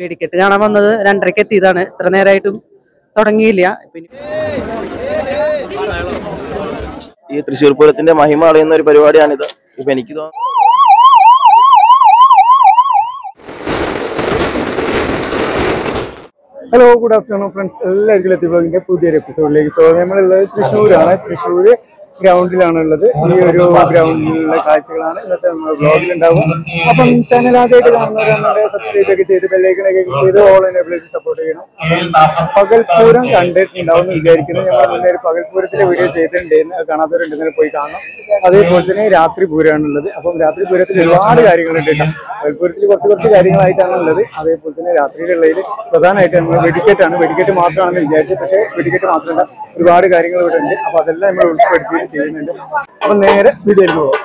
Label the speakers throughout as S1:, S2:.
S1: വെടിക്കെട്ട് കാണാൻ വന്നത് രണ്ടരയ്ക്ക് എത്തിയതാണ്. ഇത്ര നേരമായിട്ടും തുടങ്ങിയില്ല.
S2: ഈ തൃശ്ശൂർ പൂരത്തിന്റെ മഹിമ അറിയുന്ന ഒരു പരിപാടിയാണിത്. ഇപ്പൊ എനിക്ക് തോന്നുന്നു
S3: ഹലോ ഗുഡ് ആഫ്റ്റർനൂൺ ഫ്രണ്ട്സ് എല്ലാവർക്കും ലത്തി ബ്ലോഗിന്റെ പുതിയൊരു എപ്പിസോഡിലേക്ക് സോ നമ്മളുള്ളത് തൃശ്ശൂരാണ്. തൃശ്ശൂര് ഗ്രൗണ്ടിലാണ് ഉള്ളത് ഈ ഒരു ഗ്രൗണ്ടിലുള്ള കാഴ്ചകളാണ് ഇന്നത്തെ നമ്മുടെ ബ്ലോഗിൽ ഉണ്ടാവും അപ്പം ചാനൽ ആദ്യമായിട്ട് കാണുന്നവരാണെന്നുണ്ടെങ്കിൽ സബ്സ്ക്രൈബ് ഒക്കെ ചെയ്ത് ബെല്ലൈക്കണൊക്കെ ചെയ്ത് ഓൾ എനേബിളിലേക്ക് സപ്പോർട്ട് ചെയ്യണം. പകൽപൂരം കണ്ടിട്ടുണ്ടാവും എന്ന് വിചാരിക്കുന്നു. ഞങ്ങൾ മുന്നേ ഒരു പകൽപൂരത്തിലെ വീഡിയോ ചെയ്തിട്ടുണ്ടായിരുന്നു. അത് കാണാത്തവരുണ്ടെങ്കിൽ പോയി കാണാം അതേപോലെ തന്നെ രാത്രി പൂരമാണുള്ളത്. അപ്പം രാത്രി പൂരത്തിൽ ഒരുപാട് കാര്യങ്ങളുണ്ട് പകൽപൂരത്തിൽ കുറച്ച് കുറച്ച് കാര്യങ്ങളായിട്ടാണ് ഉള്ളത്. അതേപോലെ തന്നെ രാത്രിയിലുള്ളതിൽ പ്രധാനമായിട്ട് നമ്മൾ വെടിക്കെട്ടാണ്. വെടിക്കെട്ട് മാത്രമാണെന്ന് വിചാരിച്ചത്. പക്ഷേ വെടിക്കെട്ട് മാത്രമല്ല ഒരുപാട് കാര്യങ്ങൾ ഇവിടെ ഉണ്ട് അപ്പൊ അതെല്ലാം നമ്മൾ ഉൾപ്പെടുത്തി ചെയ്യുന്നുണ്ട്. അപ്പൊ നേരെ വീഡിയോയിലേക്ക് പോകാം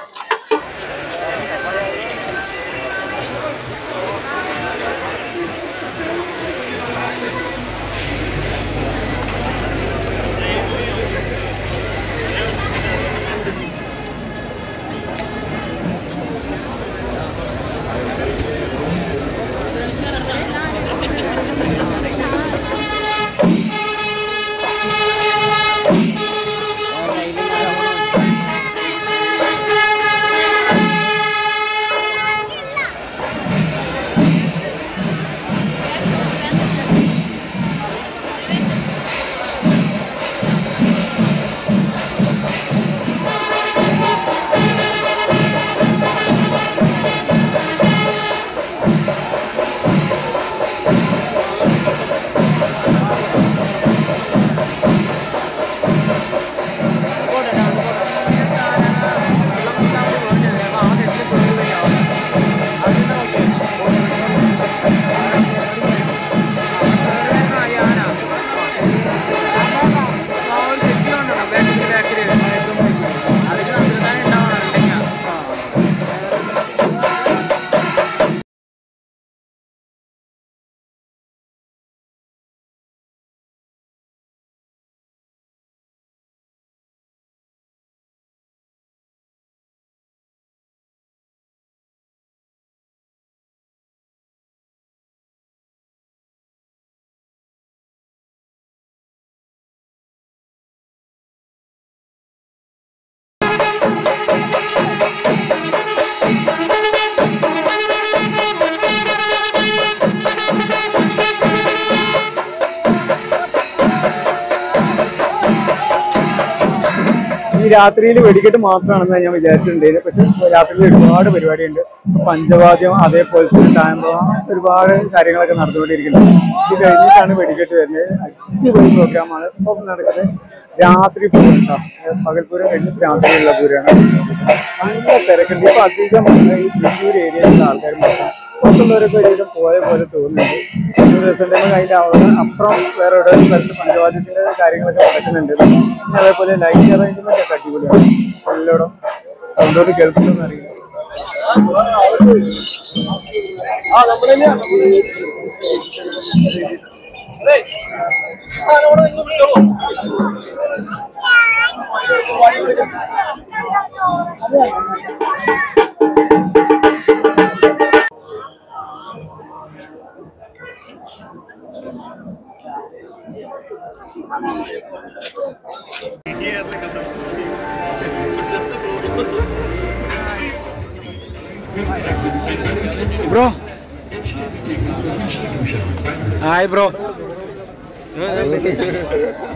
S3: രാത്രിയിൽ വെടിക്കെട്ട് മാത്രമാണെന്ന് ഞാൻ വിചാരിച്ചിട്ടുണ്ടായിരുന്നു. പക്ഷെ രാത്രിയിൽ ഒരുപാട് പരിപാടിയുണ്ട്. പഞ്ചവാദ്യം അതേപോലെ തന്നെ ടാമ്പോ ഒരുപാട് കാര്യങ്ങളൊക്കെ നടന്നുകൊണ്ടിരിക്കുന്നത് ഇത് കഴിഞ്ഞിട്ടാണ് വെടിക്കെട്ട് വരുന്നത്. അടിപൊളി പ്രോഗ്രാമാണ്. ഇപ്പം നടക്കുന്നത് രാത്രി പൂരം കേട്ടോ പകൽപൂരം കഴിഞ്ഞ് രാത്രിയുള്ള പൂരമാണ്. നല്ല തിരക്കുണ്ട്. ഇപ്പൊ അധികം ഈ തൃശ്ശൂർ ഏരിയയിലുള്ള ആൾക്കാർ മാത്രം പുറത്തുനിന്നവരൊക്കെ ഒരിക്കലും പോയ പോലെ തോന്നുന്നുണ്ട് ഒരു ദിവസം അപ്പുറം വേറെ എവിടെ സ്ഥലത്ത് പഞ്ചവാദ്യത്തിന്റെ കാര്യങ്ങളൊക്കെ നടക്കുന്നുണ്ട്. പിന്നെ അതേപോലെ ലൈറ്റ് അറേഞ്ച്മെന്റ് ഒക്കെ അടിപൊളിയാണ്. എല്ലായിടും എന്തോരം കേൾക്കുന്നതെന്ന് അറിയില്ല
S4: ആ
S3: hello hello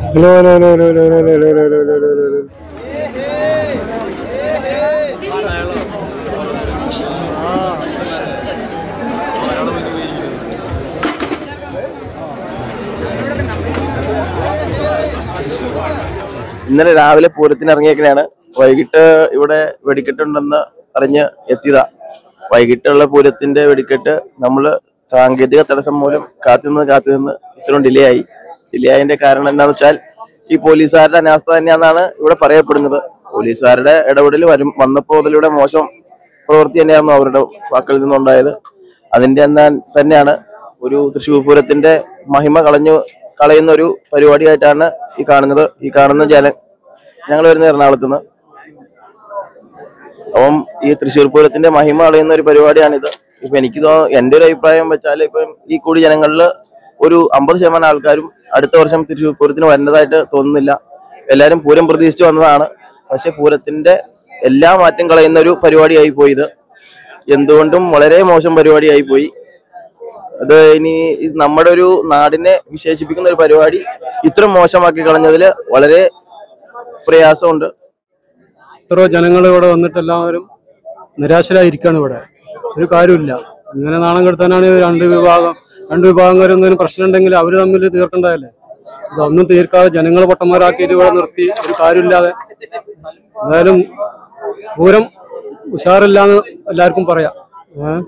S3: hello hello hello hello hello hello hello hello hello
S2: ഇന്നലെ രാവിലെ പൂരത്തിന് ഇറങ്ങിയേക്കണയാണ്. വൈകിട്ട് ഇവിടെ വെടിക്കെട്ടുണ്ടെന്ന് അറിഞ്ഞ് എത്തിയതാ. വൈകിട്ടുള്ള പൂരത്തിന്റെ വെടിക്കെട്ട് നമ്മൾ സാങ്കേതിക തടസ്സം മൂലം കാത്തുനിന്ന് കാത്തുനിന്ന് ഇത്രയും ഡിലേ ആയി ഡിലേ ആയതിന്റെ കാരണം എന്താണെന്ന് വെച്ചാൽ ഈ പോലീസുകാരുടെ അനാസ്ഥ തന്നെയാണെന്നാണ് ഇവിടെ പറയപ്പെടുന്നത്. പോലീസുകാരുടെ ഇടപെടൽ വരും. വന്നപ്പോൾ അതിലൂടെ മോശം പ്രവൃത്തി തന്നെയായിരുന്നു അവരുടെ വാക്കിൽ നിന്നുണ്ടായത്. അതിന്റെ തന്നെയാണ് ഒരു തൃശ്ശൂർ പൂരത്തിന്റെ മഹിമ കളഞ്ഞു കളയുന്ന ഒരു പരിപാടിയായിട്ടാണ് ഈ കാണുന്നത്. ഈ കാണുന്ന ജന ഞങ്ങൾ വരുന്ന എറണാകുളത്ത് നിന്ന്. അപ്പം ഈ തൃശ്ശൂർ പൂരത്തിന്റെ മഹിമ കളയുന്ന ഒരു പരിപാടിയാണിത്. ഇപ്പൊ എനിക്ക് എന്റെ ഒരു അഭിപ്രായം വെച്ചാൽ ഇപ്പം ഈ കൂടി ജനങ്ങളിൽ ഒരു അമ്പത് ശതമാനം ആൾക്കാരും അടുത്ത വർഷം തൃശ്ശൂർ പൂരത്തിന് വരേണ്ടതായിട്ട് തോന്നുന്നില്ല. എല്ലാവരും പൂരം പ്രതീക്ഷിച്ചു വന്നതാണ്. പക്ഷെ പൂരത്തിന്റെ എല്ലാ മാറ്റം കളയുന്ന ഒരു പരിപാടിയായി പോയി ഇത്. എന്തുകൊണ്ടും വളരെ മോശം പരിപാടിയായി പോയി. അത് ഇനി നമ്മുടെ ഒരു നാടിനെ വിശേഷിപ്പിക്കുന്ന ഒരു പരിപാടി ഇത്ര മോശമാക്കി കളഞ്ഞതിൽ വളരെ പ്രയാസമുണ്ട്.
S5: ഇത്ര ജനങ്ങൾ ഇവിടെ വന്നിട്ട് എല്ലാവരും നിരാശരായിരിക്കാണ് ഇവിടെ. ഒരു കാര്യമില്ല ഇങ്ങനെ നാണം കെടുത്താനാണ് രണ്ട് വിഭാഗം രണ്ട് വിഭാഗം എന്തെങ്കിലും പ്രശ്നം ഉണ്ടെങ്കിൽ അവർ തമ്മിൽ തീർക്കേണ്ടതല്ലേ ഇതൊന്നും തീർക്കാതെ ജനങ്ങൾ പൊട്ടന്മാരാക്കിയിട്ട് ഇവിടെ നിർത്തി ഒരു കാര്യമില്ലാതെ. എന്തായാലും പൂരം ഉഷാറില്ലാന്ന് എല്ലാവർക്കും പറയാം. ഏഹ്?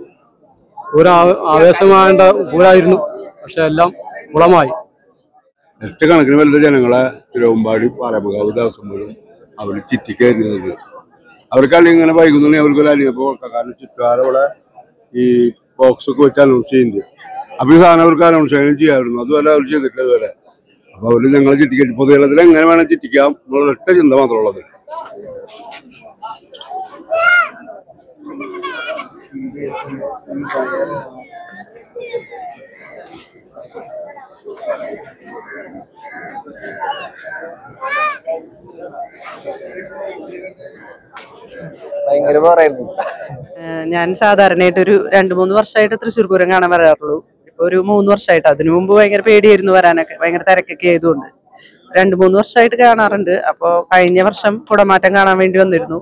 S5: പൂരം ആവേശമാകേണ്ട പൂരായിരുന്നു പക്ഷെ എല്ലാം കുളമായി.
S6: ലക്ഷക്കണക്കിന് വലിയ ജനങ്ങളെ തിരുവമ്പാടി പാലമുഖാവ് ദിവസം പോലും അവർ ചിറ്റിക്കരുന്നത് അവർക്കാണെങ്കിൽ ഇങ്ങനെ വൈകുന്നുണ്ടെങ്കിൽ അവർക്കൊരു അനുഭവം കൊടുക്കാം. കാരണം ചുറ്റുകാരവിടെ ഈ ബോക്സ് ഒക്കെ വെച്ച് അനൗൺസ് ചെയ്യുന്നുണ്ട്. അപ്പൊ ഈ സാധനം അവർക്ക് അനൗൺസ് ചെയ്യാനും ചെയ്യാമായിരുന്നു അതുപോലെ അവർ ചെയ്തിട്ടില്ല ഇതുവരെ. അപ്പൊ അവർ ഞങ്ങളെ ചിറ്റിക്ക പൊതുവേളത്തിൽ എങ്ങനെ വേണം ചിറ്റിക്കാം എന്നുള്ള ഒറ്റ ചിന്ത മാത്രമുള്ളത്
S1: ഞാൻ സാധാരണയായിട്ട് ഒരു രണ്ടു മൂന്ന് വർഷമായിട്ട് തൃശ്ശൂർ പൂരം കാണാൻ വരാറുള്ളൂ. ഇപ്പൊ ഒരു മൂന്ന് വർഷമായിട്ട്. അതിനു മുമ്പ് ഭയങ്കര പേടിയായിരുന്നു വരാനൊക്കെ. ഭയങ്കര തിരക്കൊക്കെ ആയതുകൊണ്ട്. രണ്ടു മൂന്ന് വർഷമായിട്ട് കാണാറുണ്ട്. അപ്പോൾ കഴിഞ്ഞ വർഷം കുടമാറ്റം കാണാൻ വേണ്ടി വന്നിരുന്നു.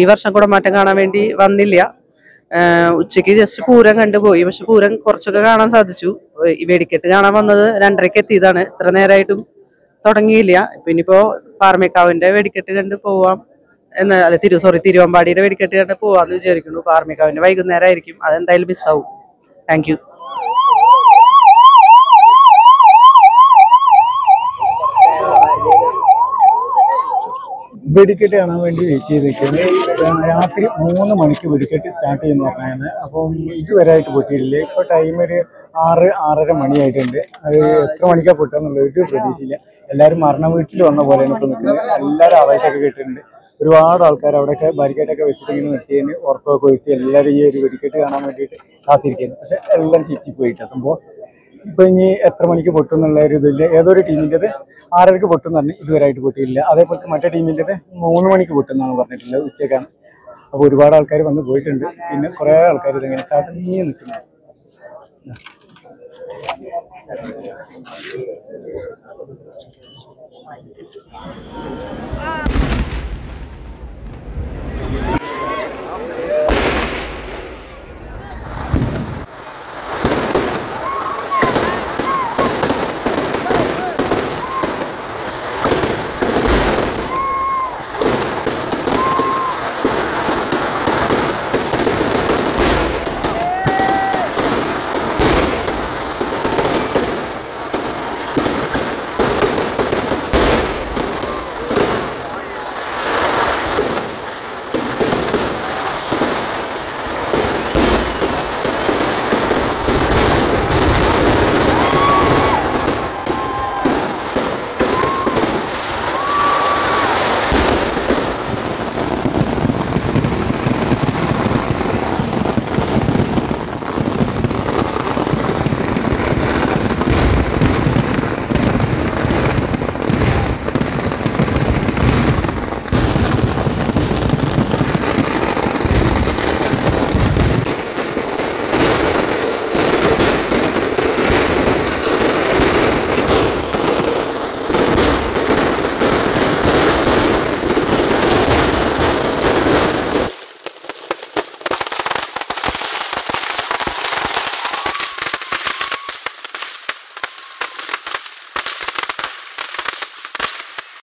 S1: ഈ വർഷം കുടമാറ്റം കാണാൻ വേണ്ടി വന്നില്ല. ഉച്ചയ്ക്ക് ജസ്റ്റ് പൂരം കണ്ടുപോയി പക്ഷെ പൂരം കുറച്ചൊക്കെ കാണാൻ സാധിച്ചു. ഈ വെടിക്കെട്ട് കാണാൻ വന്നത് രണ്ടരയ്ക്ക് എത്തിയതാണ്. ഇത്ര നേരമായിട്ടും തുടങ്ങിയില്ല. പിന്നിപ്പോ പാർമേക്കാവിന്റെ വെടിക്കെട്ട് കണ്ട് പോവാം എന്ന് അല്ല തിരു സോറി തിരുവമ്പാടിയുടെ വെടിക്കെട്ട് കണ്ട് പോവാന്ന് വിചാരിക്കുന്നു. പാർമേക്കാവിന്റെ വൈകുന്നേരം ആയിരിക്കും അതെന്തായാലും മിസ്സാവും താങ്ക് യു
S3: വെടിക്കെട്ട് കാണാൻ വേണ്ടി വെയിറ്റ് ചെയ്ത് നിൽക്കുന്നത് രാത്രി മൂന്ന് മണിക്ക് വെടിക്കെട്ട് സ്റ്റാർട്ട് ചെയ്യുന്ന പറഞ്ഞാണ് അപ്പം ഇതുവരെയായിട്ട് പൊട്ടിയിട്ടില്ല. ഇപ്പോൾ ടൈം ഒരു ആറ് ആറര മണിയായിട്ടുണ്ട്. അത് എത്ര മണിക്കാണ് പൊട്ടുക ഒരു പ്രതീക്ഷയില്ല. എല്ലാവരും മരണ വീട്ടിൽ വന്ന പോലെയാണ് ഇപ്പോൾ നിൽക്കുന്നത്. എല്ലാവരും ആവേശമൊക്കെ കേട്ടിട്ടുണ്ട്. ഒരുപാട് ആൾക്കാർ അവിടെയൊക്കെ ബാരിക്കേഡൊക്കെ വെച്ചിട്ട് ഇങ്ങനെ നിർത്തിയതിന് ഉറപ്പൊക്കെ വെച്ച് എല്ലാവരും ഈ ഒരു വെടിക്കെട്ട് കാണാൻ വേണ്ടിയിട്ട് കാത്തിരിക്കുന്നു പക്ഷെ എല്ലാം ചുറ്റിപ്പോയിട്ട് സംഭവം. ഇപ്പൊ ഇനി എത്ര മണിക്ക് പൊട്ടും എന്നുള്ള ഒരു ഇതില്ല ഏതൊരു ടീമിന്റെത് ആറരക്ക് പൊട്ടും പറഞ്ഞു ഇതുവരെയായിട്ട് പൊട്ടിയില്ല അതേപോലെ മറ്റേ ടീമിന്റെത് മൂന്ന് മണിക്ക് പൊട്ടും എന്നാണ് പറഞ്ഞിട്ടുള്ളത് ഉച്ചക്കാണ് അപ്പോൾ ഒരുപാട് ആൾക്കാർ വന്ന് പോയിട്ടുണ്ട്. പിന്നെ കുറേ ആൾക്കാർ ഇതിങ്ങനെ ചടങ്ങി നിൽക്കുന്നു.